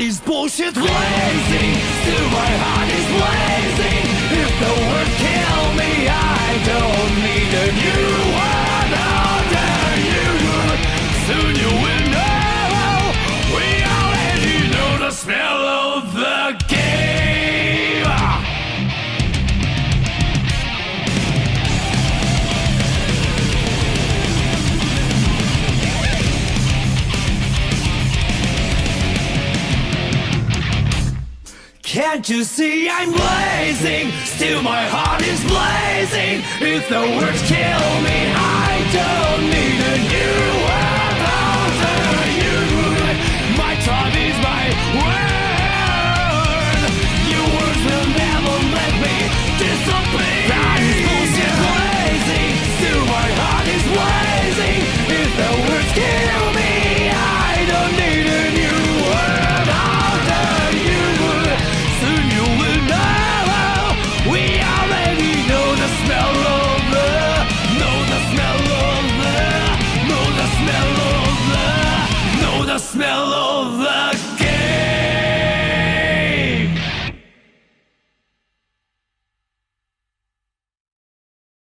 these bullshit blazing, still my heart is blazing. If the world Can't you see I'm blazing? Still my heart is blazing. If the words kill me, I don't love.